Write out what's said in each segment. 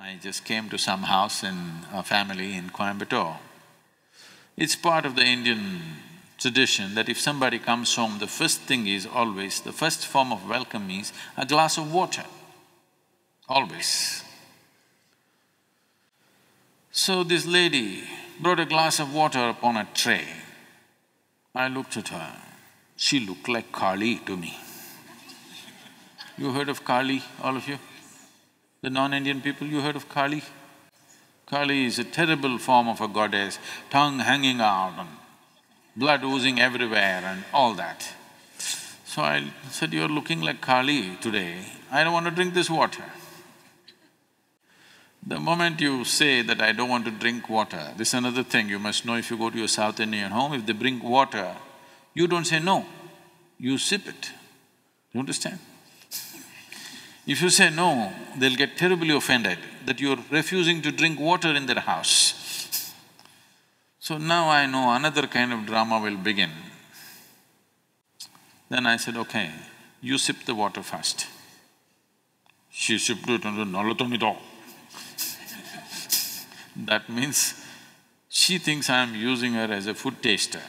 I just came to some house in a family in Coimbatore. It's part of the Indian tradition that if somebody comes home, the first thing is always, the first form of welcome is a glass of water, always. So this lady brought a glass of water upon a tray. I looked at her, she looked like Kali to me. You heard of Kali, all of you? The non-Indian people, you heard of Kali? Kali is a terrible form of a goddess, tongue hanging out and blood oozing everywhere and all that. So I said, you're looking like Kali today, I don't want to drink this water. The moment you say that I don't want to drink water, this is another thing you must know if you go to your South Indian home, if they bring water, you don't say no, you sip it. You understand? If you say no, they'll get terribly offended that you're refusing to drink water in their house. So now I know another kind of drama will begin. Then I said, okay, you sip the water first. She sipped it and said, That means she thinks I'm using her as a food taster.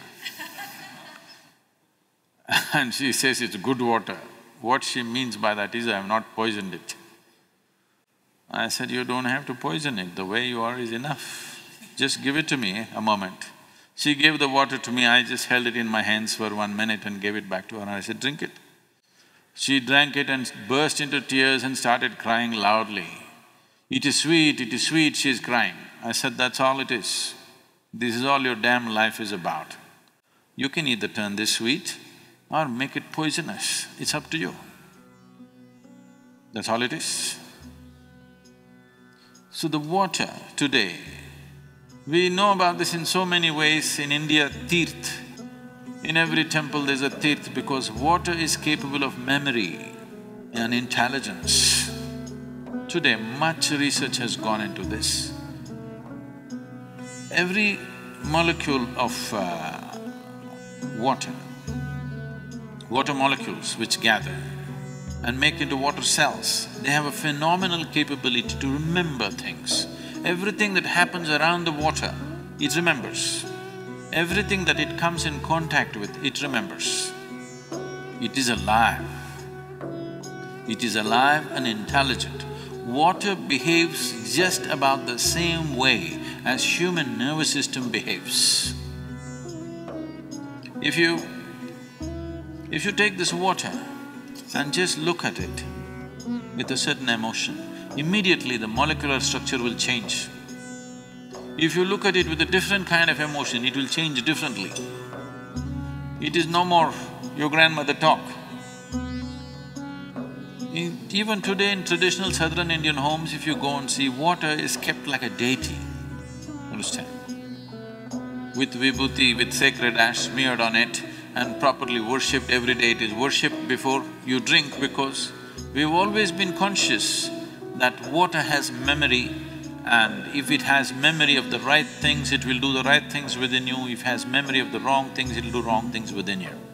and she says it's good water. What she means by that is, I have not poisoned it. I said, you don't have to poison it, the way you are is enough. Just give it to me a moment. She gave the water to me, I just held it in my hands for one minute and gave it back to her and I said, drink it. She drank it and burst into tears and started crying loudly. It is sweet, it is sweet, she is crying. I said, that's all it is. This is all your damn life is about. You can either turn this sweet or make it poisonous, it's up to you. That's all it is. So the water today, we know about this in so many ways. In India, tirth, in every temple there's a tirth because water is capable of memory and intelligence. Today, much research has gone into this. Every molecule of uh, water water molecules which gather and make into water cells, they have a phenomenal capability to remember things. Everything that happens around the water, it remembers. Everything that it comes in contact with, it remembers. It is alive. It is alive and intelligent. Water behaves just about the same way as human nervous system behaves. If you if you take this water and just look at it with a certain emotion, immediately the molecular structure will change. If you look at it with a different kind of emotion, it will change differently. It is no more your grandmother talk. Even today in traditional southern Indian homes, if you go and see, water is kept like a deity, understand? With vibhuti, with sacred ash smeared on it, and properly worshipped every day, it is worshipped before you drink because we've always been conscious that water has memory and if it has memory of the right things, it will do the right things within you, if it has memory of the wrong things, it'll do wrong things within you.